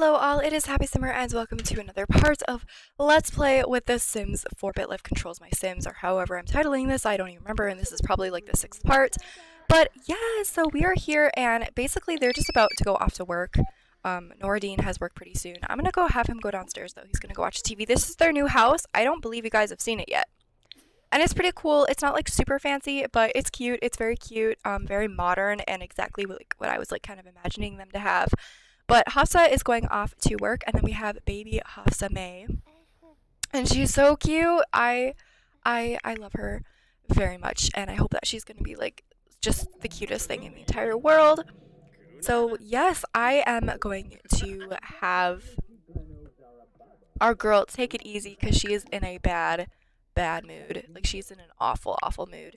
Hello all, it is Happy Simmer and welcome to another part of Let's Play with The Sims 4-BitLife Controls My Sims, or however I'm titling this, I don't even remember, and this is probably like the sixth part. But yeah, so we are here and basically they're just about to go off to work. Um, Noradine has work pretty soon. I'm gonna go have him go downstairs though, he's gonna go watch TV. This is their new house, I don't believe you guys have seen it yet. And it's pretty cool, it's not like super fancy, but it's cute, it's very cute, um, very modern, and exactly like, what I was like kind of imagining them to have. But Hafsa is going off to work, and then we have baby Hafsa May, and she's so cute. I, I, I love her very much, and I hope that she's gonna be like just the cutest thing in the entire world. So yes, I am going to have our girl take it easy because she is in a bad, bad mood. Like she's in an awful, awful mood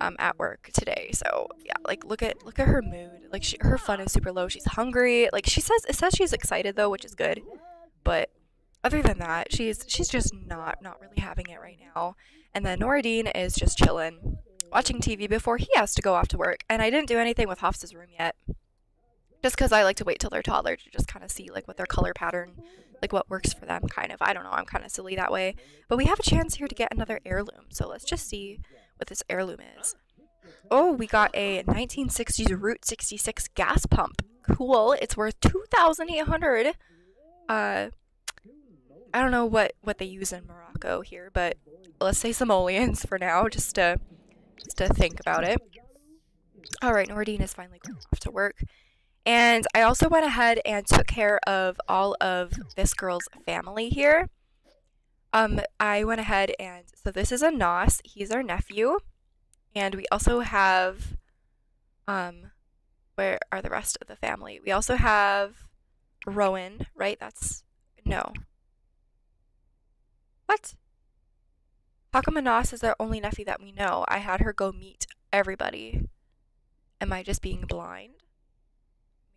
um at work today. So yeah, like look at look at her mood. Like she, her fun is super low. She's hungry. Like she says it says she's excited though, which is good. But other than that, she's she's just not not really having it right now. And then Noradine is just chilling, watching TV before he has to go off to work. And I didn't do anything with Hafsa's room yet. Just because I like to wait till they're toddler to just kind of see like what their color pattern, like what works for them. Kind of. I don't know. I'm kind of silly that way. But we have a chance here to get another heirloom. So let's just see what this heirloom is. Oh, we got a 1960s Route 66 gas pump. Cool. It's worth 2,800. Uh, I don't know what what they use in Morocco here, but let's say simoleons for now, just to just to think about it. All right, Nordine is finally going off to work. And I also went ahead and took care of all of this girl's family here. Um, I went ahead and so this is Anas. He's our nephew, and we also have, um, where are the rest of the family? We also have Rowan, right? That's no. What? How come is our only nephew that we know? I had her go meet everybody. Am I just being blind?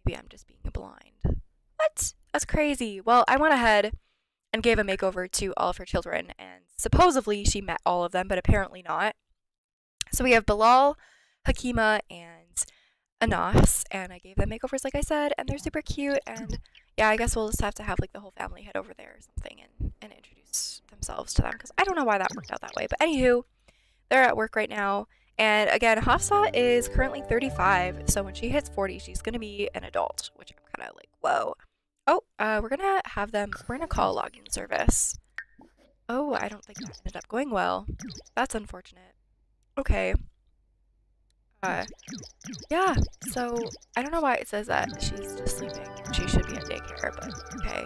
Maybe I'm just being blind. What? That's crazy. Well, I went ahead and gave a makeover to all of her children, and supposedly she met all of them, but apparently not. So we have Bilal, Hakima, and Anas, and I gave them makeovers, like I said, and they're super cute. And yeah, I guess we'll just have to have like the whole family head over there or something and, and introduce themselves to them because I don't know why that worked out that way. But anywho, they're at work right now. And again, Hafsa is currently 35, so when she hits 40, she's gonna be an adult, which I'm kind of like, whoa. Oh, uh, we're gonna have them, we're gonna call a logging service. Oh, I don't think that ended up going well. That's unfortunate. Okay. Uh, yeah, so I don't know why it says that she's just sleeping. She should be at daycare, but okay.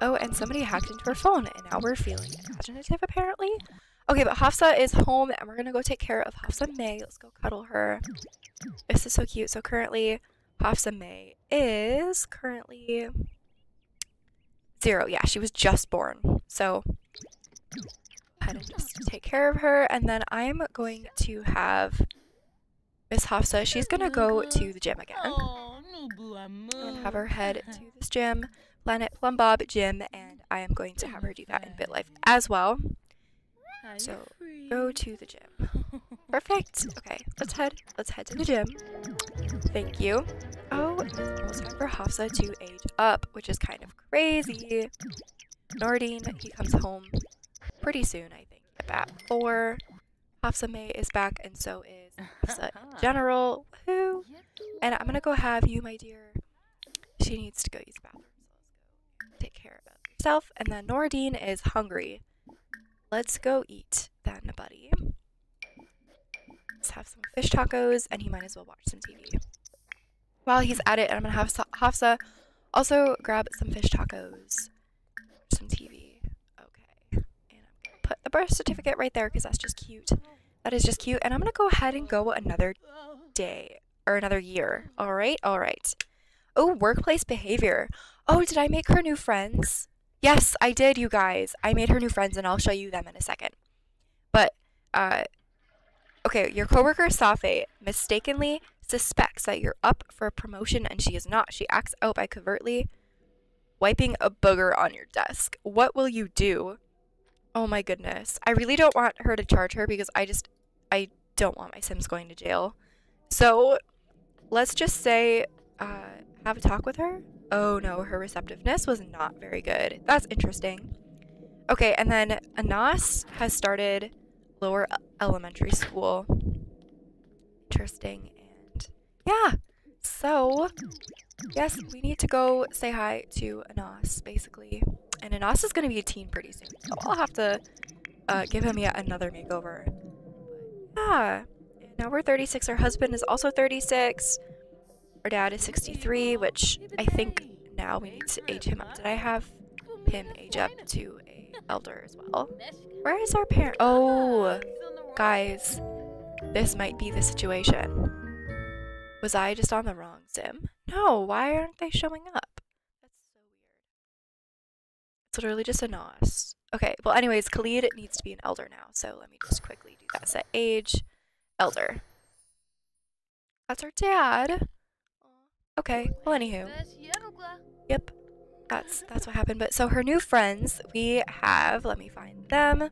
Oh, and somebody hacked into her phone, and now we're feeling imaginative, apparently. Okay, but Hafsa is home, and we're gonna go take care of Hafsa May. Let's go cuddle her. This is so cute. So currently, Hafsa May is currently zero. Yeah, she was just born. So ahead and just take care of her, and then I'm going to have Miss Hafsa. She's gonna go to the gym again and have her head to this gym, Planet Plumbob Gym, and I am going to have her do that in BitLife as well. So go to the gym. Perfect. Okay, let's head. Let's head to the gym. Thank you. Time for Hafsa to age up, which is kind of crazy. Nordine, he comes home pretty soon, I think. About four. Hafsa May is back, and so is Hafsa in general. Woohoo! And I'm gonna go have you, my dear. She needs to go use the bathroom, so let's go take care of yourself. And then Nordine is hungry. Let's go eat then, buddy. Let's have some fish tacos, and he might as well watch some TV. While he's at it, I'm gonna have Hafsa also grab some fish tacos, some TV. Okay, and I'm gonna put the birth certificate right there because that's just cute. That is just cute, and I'm gonna go ahead and go another day or another year. All right, all right. Oh, workplace behavior. Oh, did I make her new friends? Yes, I did, you guys. I made her new friends, and I'll show you them in a second. But, uh, okay, your coworker Safe mistakenly suspects that you're up for a promotion, and she is not. She acts out by covertly wiping a booger on your desk. What will you do? Oh my goodness. I really don't want her to charge her because I just, I don't want my Sims going to jail. So, let's just say, uh, have a talk with her Oh no, her receptiveness was not very good. That's interesting. Okay, and then Anas has started lower elementary school. Interesting. Yeah, so yes, we need to go say hi to Anas, basically. And Anas is going to be a teen pretty soon, so I'll have to uh, give him yet another makeover. Yeah. Now we're 36. Our husband is also 36. Our dad is 63, which I think now we need to age him up. Did I have him age up to a elder as well? Where is our parent? Oh, guys, this might be the situation. Was I just on the wrong sim? No, why aren't they showing up? That's so weird. It's literally just Anas. Okay, well, anyways, Khalid needs to be an elder now, so let me just quickly do that. Set age, elder. That's our dad. Okay, well, anywho. Yep, that's that's what happened. But so her new friends, we have. Let me find them.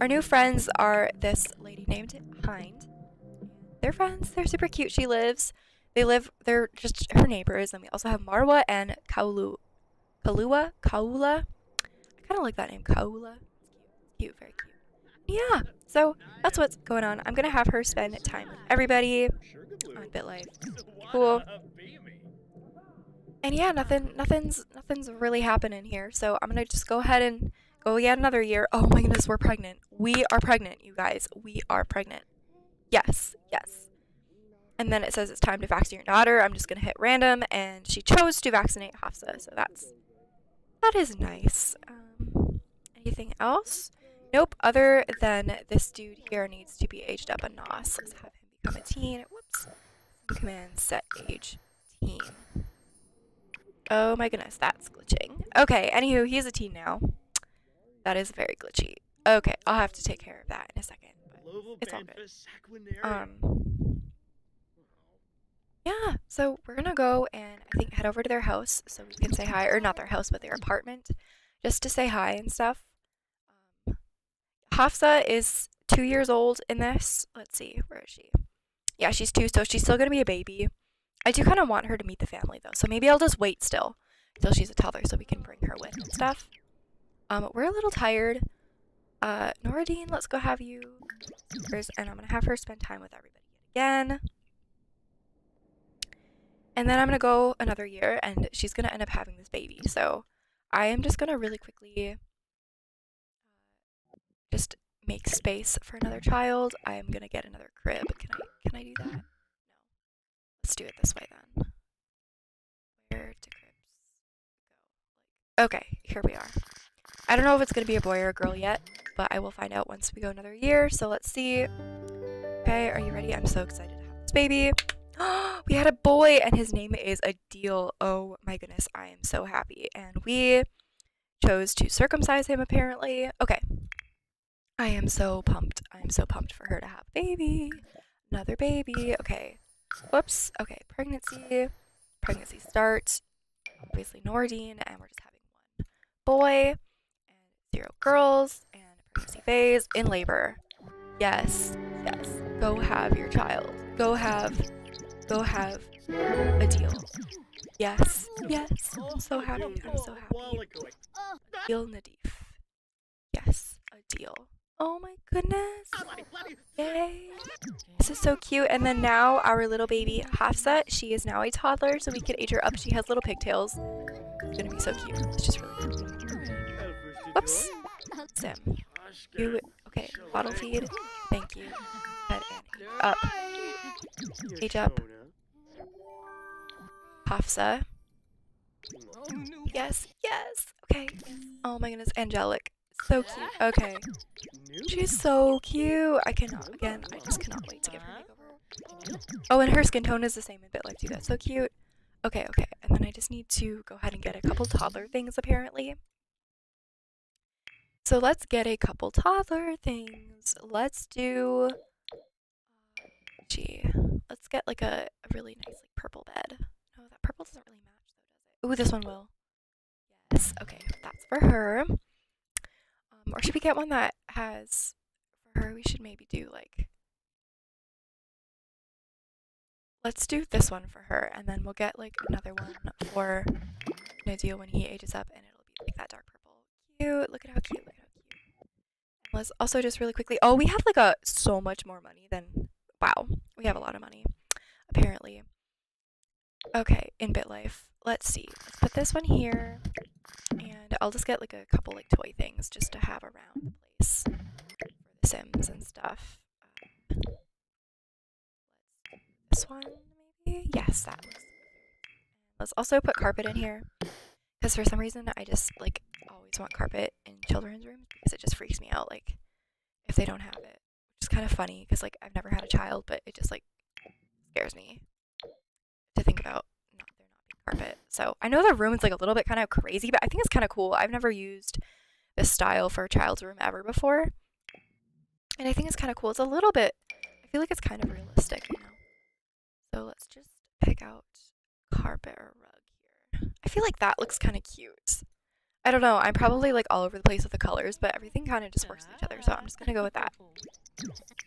Our new friends are this lady named Hind. They're friends. They're super cute. She lives. They live. They're just her neighbors. And we also have Marwa and Kaulu. Kalua. Kaula. I kind of like that name. Kaula. Cute. Very cute. Yeah. So that's what's going on. I'm gonna have her spend time with everybody on BitLife. Cool. And yeah, nothing, nothing's, nothing's really happening here. So I'm gonna just go ahead and go yet another year. Oh my goodness, we're pregnant. We are pregnant, you guys. We are pregnant. Yes, yes. And then it says it's time to vaccinate your daughter. I'm just gonna hit random, and she chose to vaccinate Hafsa. So that's that is nice. Um, anything else? Nope. Other than this dude here needs to be aged up Anas. Let's have him become a teen. Whoops. Command set age teen. Oh my goodness, that's glitching. Okay, anywho, he's a teen now. That is very glitchy. Okay, I'll have to take care of that in a second. It's all good. Um, yeah, so we're gonna go and I think head over to their house so we can say hi, or not their house, but their apartment, just to say hi and stuff. Um, Hafsa is two years old in this. Let's see, where is she? Yeah, she's two, so she's still gonna be a baby. I do kind of want her to meet the family though, so maybe I'll just wait still until she's a toddler so we can bring her with and stuff. Um, we're a little tired. Uh, Noradine, let's go have you and I'm gonna have her spend time with everybody again. And then I'm gonna go another year, and she's gonna end up having this baby. So I am just gonna really quickly uh, just make space for another child. I am gonna get another crib. Can I can I do that? No. Let's do it this way then. Where do cribs go? okay, here we are. I don't know if it's going to be a boy or a girl yet, but I will find out once we go another year. So let's see. Okay, are you ready? I'm so excited to have this baby. we had a boy and his name is Adil. Oh my goodness, I am so happy. And we chose to circumcise him apparently. Okay. I am so pumped. I am so pumped for her to have a baby. Another baby. Okay. Whoops. Okay, pregnancy. Pregnancy starts. Obviously Nordine, and we're just having one boy zero girls and pregnancy phase in labor. Yes, yes. Go have your child. Go have, go have Adil. Yes, yes. I'm so happy. I'm so happy. Deal Nadif. Yes, Adil. Oh my goodness. Yay. This is so cute. And then now our little baby Hafsa, she is now a toddler, so we can age her up. She has little pigtails. It's gonna be so cute. It's just really cute. Whoops. Sim. You okay, bottle feed. Thank you. Head in. Up. Age up. Hafsa. Yes, yes. Okay. Oh my goodness, angelic. So cute. Okay. She's so cute. I cannot, again, I just cannot wait to give her makeover. Oh, and her skin tone is the same in BitLife too. That's so cute. Okay, okay. And then I just need to go ahead and get a couple toddler things apparently. So let's get a couple toddler things. Let's do, gee, let's get like a, a really nice like purple bed. No, that purple doesn't really match though, does it? Ooh, this one will. Yes, okay, that's for her. Um, or should we get one that has, for her, we should maybe do like, let's do this one for her, and then we'll get like another one for Nadeal when he ages up, and it'll be like that dark purple. Cute. Look at how cute. Look at how cute. Let's also just really quickly. Oh, we have like a so much more money than. Wow, we have a lot of money, apparently. Okay, in BitLife. Let's see. Let's put this one here, and I'll just get like a couple like toy things just to have around the place for the Sims and stuff. Um, this one, maybe? Yes, that looks Let's also put carpet in here. Because for some reason, I just, like, always want carpet in children's rooms because it just freaks me out, like, if they don't have it. Which is kind of funny because, like, I've never had a child, but it just, like, scares me to think about not there not being carpet. So I know the room is, like, a little bit kind of crazy, but I think it's kind of cool. I've never used this style for a child's room ever before. And I think it's kind of cool. It's a little bit, I feel like it's kind of realistic, you know? So let's just pick out carpet or rug. I feel like that looks kind of cute. I don't know. I'm probably like all over the place with the colors, but everything kind of just works with each other. So I'm just going to go with that.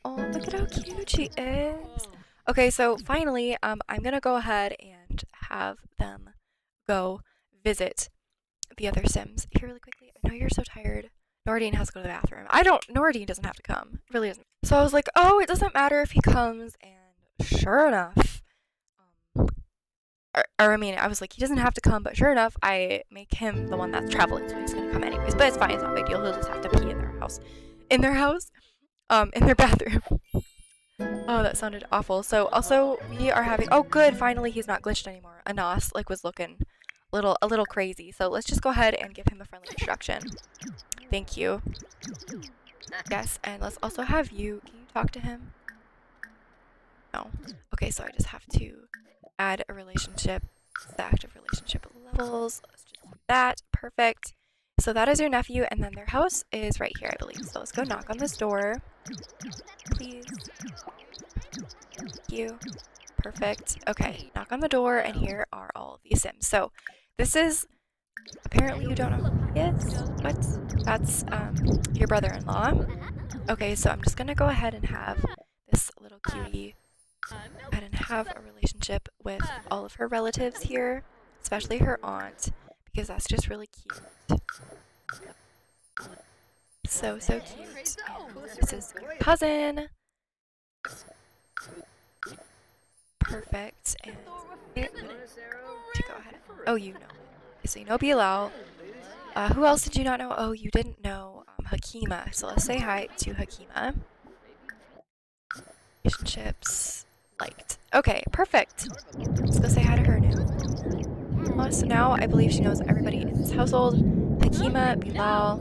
Oh, look at how cute she is. Okay, so finally, um, I'm going to go ahead and have them go visit the other Sims here really quickly. I know you're so tired. Nordine has to go to the bathroom. I don't, Nordine doesn't have to come. It really doesn't. So I was like, oh, it doesn't matter if he comes. And sure enough, or, or, I mean, I was like, he doesn't have to come, but sure enough, I make him the one that's traveling, so he's gonna come anyways. But it's fine, it's not a big deal. He'll just have to pee in their house, in their house, um, in their bathroom. oh, that sounded awful. So also, we are having. Oh, good. Finally, he's not glitched anymore. Anas like was looking a little a little crazy. So let's just go ahead and give him a friendly introduction. Thank you. Yes, and let's also have you. Can you talk to him? No. Okay, so I just have to add a relationship, the active relationship levels. Let's just do that. Perfect. So that is your nephew, and then their house is right here, I believe. So let's go knock on this door. Please. Thank you. Perfect. Okay, knock on the door, and here are all of these Sims. So this is apparently you don't know is. What? That's um your brother-in-law. Okay, so I'm just gonna go ahead and have this little cutie and have a relationship with all of her relatives here, especially her aunt, because that's just really cute. So, so cute. This is your cousin. Perfect. And to go ahead. Oh, you know. So you know Bilal. Uh, who else did you not know? Oh, you didn't know um, Hakima. So let's say hi to Hakima. Relationships liked. Okay, perfect. Let's go say hi to her now. So now I believe she knows everybody in this household. Hakima, Bilal,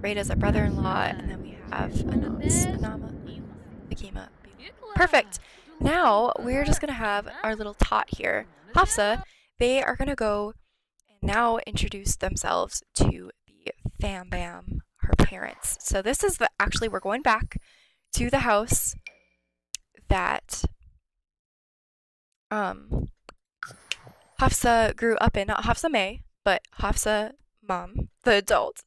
Rada's our brother-in-law, and then we have Anas, Anama, Hakima, Bilal. Perfect. Now we're just gonna have our little tot here, Hafsa. They are gonna go and now introduce themselves to the Fam Bam, her parents. So this is the actually we're going back to the house that um Hafsa grew up in, not Hafsa May, but Hafsa mom, the adult.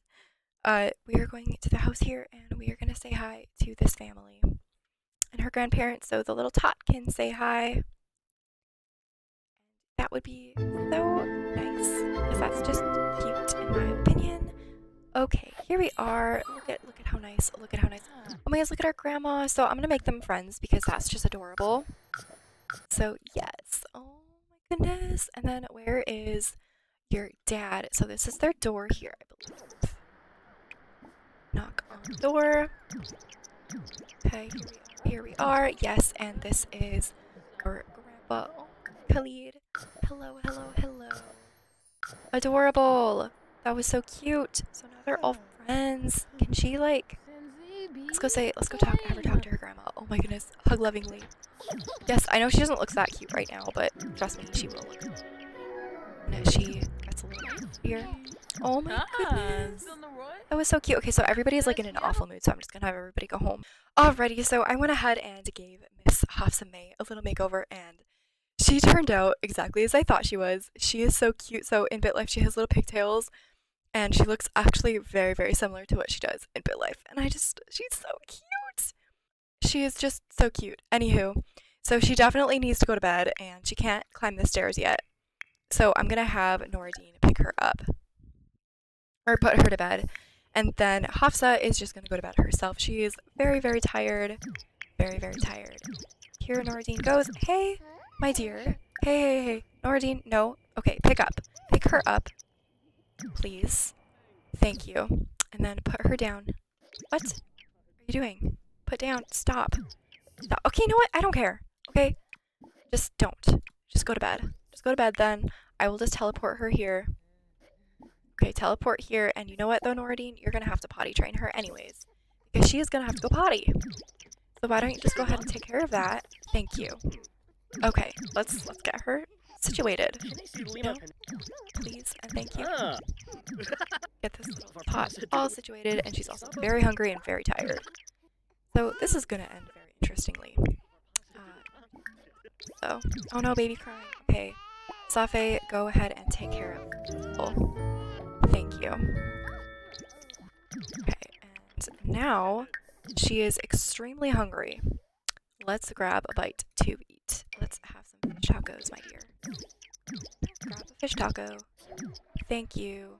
Uh, we are going to the house here and we are going to say hi to this family and her grandparents so the little tot can say hi. That would be so nice because that's just cute in my opinion. Okay, here we are. Look at look at how nice. Look at how nice. Oh my gosh, look at our grandma. So I'm gonna make them friends because that's just adorable. So yes. Oh my goodness. And then where is your dad? So this is their door here, I believe. Knock on the door. Okay, here we are. Yes, and this is our grandpa. Oh, Khalid. Hello, hello, hello. Adorable. That was so cute. So now they're all friends. Can she like? Let's go say. Let's go talk. Have her talk to her grandma. Oh my goodness. Hug lovingly. Yes, I know she doesn't look that cute right now, but trust me, she will look. And she gets a little here. Oh my goodness. That was so cute. Okay, so everybody is like in an awful mood, so I'm just gonna have everybody go home. Alrighty, so I went ahead and gave Miss Hafsa May a little makeover, and she turned out exactly as I thought she was. She is so cute. So in BitLife, she has little pigtails and she looks actually very very similar to what she does in BitLife and I just she's so cute. She is just so cute. Anywho, So she definitely needs to go to bed, and she can't climb the stairs yet. So I'm gonna have Noradine pick her up, or put her to bed, and then Hafsa is just gonna go to bed herself. She is very, very tired, very, very tired. Here Noradine goes. Hey, my dear. Hey, hey, hey. Noradine, no. Okay, pick up. Pick her up, please. Thank you. And then put her down. What are you doing? Put down. Stop. Stop. Okay, you know what? I don't care. Okay? Just don't. Just go to bed. Just go to bed then. I will just teleport her here. Okay, teleport here. And you know what though, Noradine? You're gonna have to potty train her anyways. Because she is gonna have to go potty. So why don't you just go ahead and take care of that? Thank you. Okay, let's let's get her situated. You know? Please and thank you. Get this little pot all situated, and she's also very hungry and very tired. So this is gonna end very interestingly. Uh, so, oh no, baby crying. Okay, Safe, go ahead and take care of. Oh, thank you. Okay, and now she is extremely hungry. Let's grab a bite to eat. Let's have some fish tacos, my dear. Grab a fish taco. Thank you.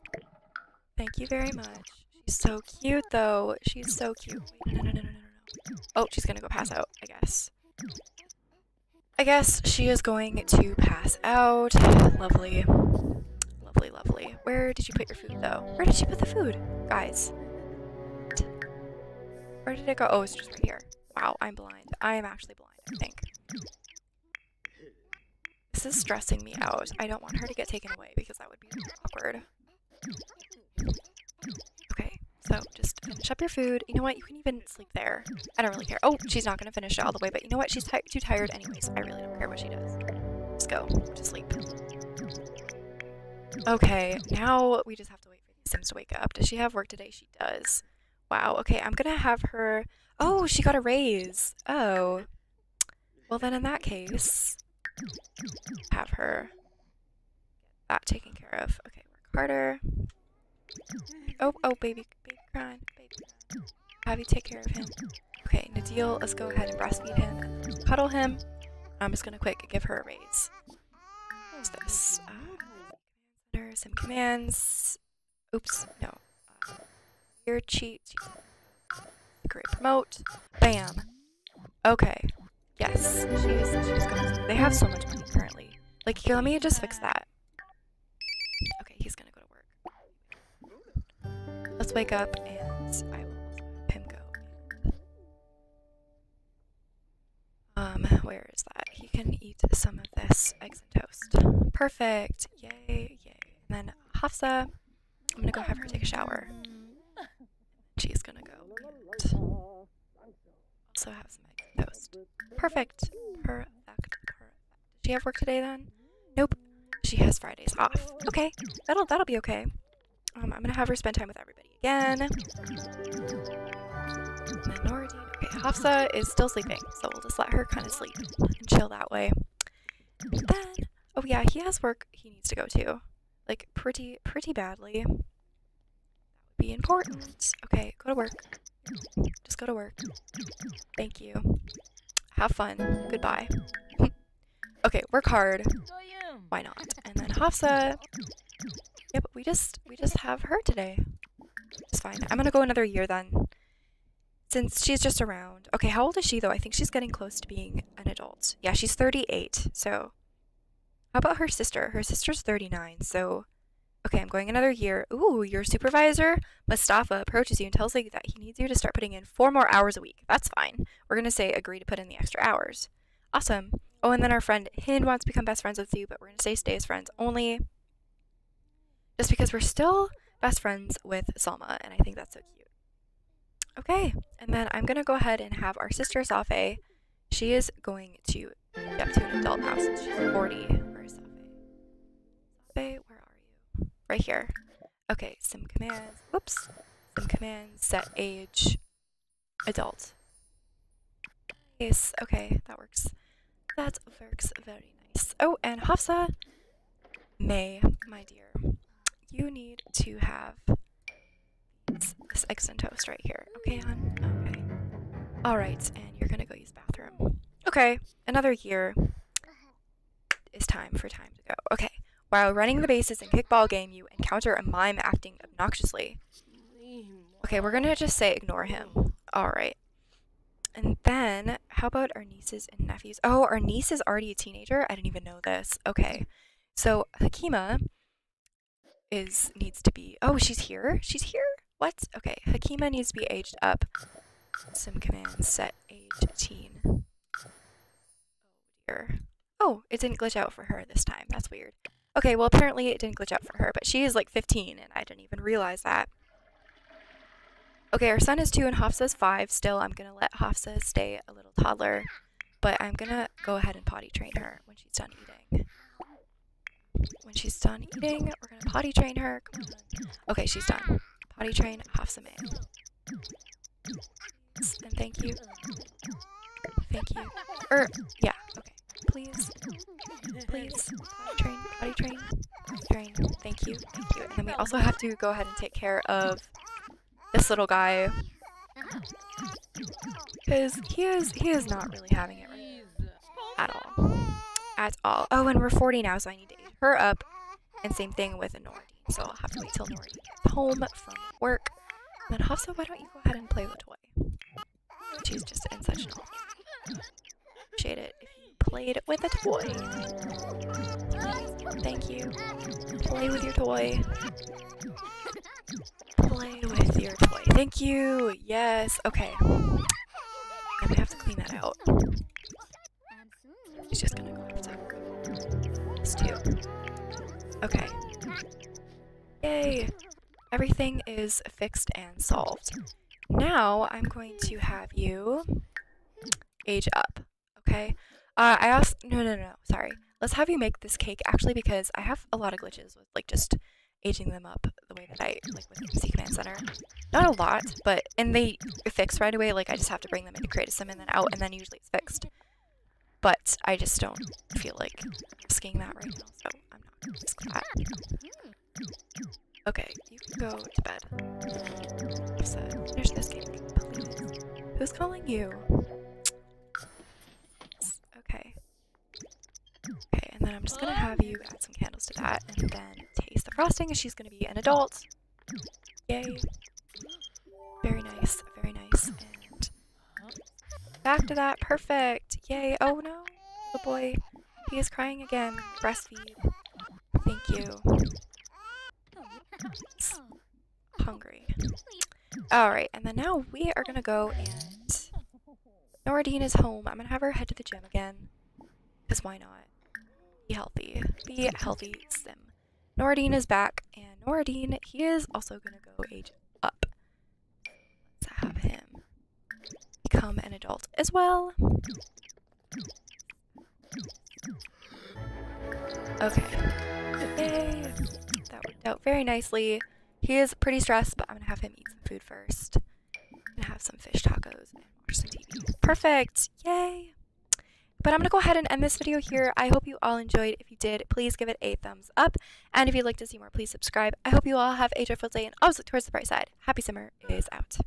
Thank you very much. She's so cute, though. She's so cute. Wait, no, no, no, no, no, no. Oh, she's gonna go pass out, I guess. I guess she is going to pass out. Lovely. Lovely, lovely. Where did you put your food, though? Where did you put the food? Guys. Where did it go? Oh, it's just right here. Wow, I'm blind. I am actually blind, I think. This is stressing me out. I don't want her to get taken away because that would be awkward. Okay, so just finish up your food. You know what? You can even sleep there. I don't really care. Oh, she's not going to finish it all the way, but you know what? She's too tired anyways. I really don't care what she does. Just go to sleep. Okay, now we just have to wait for Sims to wake up. Does she have work today? She does. Wow, okay, I'm gonna have her... Oh, she got a raise. Oh. Well then in that case, have her that taken care of. Okay, work harder. Oh, oh, baby, baby crying, baby crying. Have you take care of him. Okay, Nadil, let's go ahead and breastfeed him cuddle him. I'm just gonna quick give her a raise. What's this? Uh, some commands. Oops, no. Uh, weird cheat. Great promote. Bam. Okay. Yes, she's, she's going They have so much money currently. Like, here, let me just fix that. Okay, he's gonna go to work. Let's wake up and I will him go. Um, where is that? He can eat some of this eggs and toast. Perfect. Yay, yay. And then Hafsa, I'm gonna go have her take a shower. She's gonna go also have some eggs toast. Perfect. Perfect. Perfect. Does she have work today then? Nope. She has Fridays off. Okay. That'll that'll be okay. Um, I'm gonna have her spend time with everybody again. Minority. Okay, Hafsa is still sleeping, so we'll just let her kind of sleep and chill that way. then, oh yeah, he has work he needs to go to, like pretty pretty badly. Be important. Okay, go to work. Just go to work. Thank you. Have fun. Goodbye. okay, work hard. Why not? And then Hafsa. Yep, we just we just have her today. It's fine. I'm gonna go another year then. Since she's just around. Okay, how old is she though? I think she's getting close to being an adult. Yeah, she's 38. So how about her sister? Her sister's 39. So Okay, I'm going another year. Ooh, your supervisor, Mustafa, approaches you and tells you that he needs you to start putting in four more hours a week. That's fine. We're going to say agree to put in the extra hours. Awesome. Oh, and then our friend Hind wants to become best friends with you, but we're going to say stay as friends only. Just because we're still best friends with Salma, and I think that's so cute. Okay, and then I'm going to go ahead and have our sister Safe. She is going to get up to an adult now since she's 40. Right here. Okay, some commands. Whoops. Some commands. Set age. Adult. Yes. Okay, that works. That works very nice. Oh, and Hafsa. May, my dear, you need to have this, this eggs and toast right here. Okay, hon? Okay. Alright, and you're gonna go use bathroom. Okay, another year. It's time for time to go. Okay. While running the bases in kickball game, you encounter a mime acting obnoxiously. Okay, we're gonna just say ignore him. Alright. And then, how about our nieces and nephews? Oh, our niece is already a teenager? I didn't even know this. Okay. So, Hakima is needs to be oh she's here she's here what okay hakima needs to be aged up some commands set age teen oh dear oh it didn't glitch out for her this time that's weird okay well apparently it didn't glitch out for her but she is like 15 and i didn't even realize that okay our son is two and hafsa's five still i'm gonna let hafsa stay a little toddler but i'm gonna go ahead and potty train her when she's done eating when she's done eating, we're gonna potty train her. Okay, she's done. Potty train Hafsa man. And thank you. Thank you. Er, yeah, okay. Please. Please. Train, potty train, train. Thank you, thank you. And then we also have to go ahead and take care of this little guy. Because he is, he is not really having it right at all. At all. Oh, and we're 40 now, so I need to her up. And same thing with Noradine. So I'll have to wait till Noradine gets home from work. And then Hafsa, why don't you go ahead and play with the toy? She's just in such an awesome Appreciate it if you played with a toy. Thank you. Play with your toy. Play with your toy. Thank you. Yes. Okay. I'm gonna have to clean that out. She's just gonna go after this too. Okay. Yay! Everything is fixed and solved. Now I'm going to have you age up, okay? Uh, I asked, no, no, no, sorry. Let's have you make this cake actually because I have a lot of glitches with like just aging them up the way that I like with MC Command Center. Not a lot, but and they fix right away. Like I just have to bring them into Create a Sim and then out, and then usually it's fixed. But I just don't feel like risking that right now, so I'm not gonna risk that. Okay, you can go to bed. So, finish this game, please. Who's calling you? And then I'm just gonna have you add some candles to that, and then taste the frosting, and she's gonna be an adult. Yay. Very nice, very nice, and back to that, perfect! Yay, oh no, the boy, he is crying again, breastfeed. Thank you. Hungry. Alright, and then now we are gonna go and... Noradine is home. I'm gonna have her head to the gym again. Because why not? Be healthy. Be healthy, Sim. Noradine is back, and Noradine, he is also gonna go age up. Let's have him become an adult as well. Okay. Yay! That worked out very nicely. He is pretty stressed, but I'm gonna have him eat some food first. I'm gonna have some fish tacos and watch some TV. Perfect! Yay! But I'm gonna go ahead and end this video here. I hope you all enjoyed. If you did, please give it a thumbs up. And if you'd like to see more, please subscribe. I hope you all have a joyful day and always look towards the bright side. Happy Simmer is out.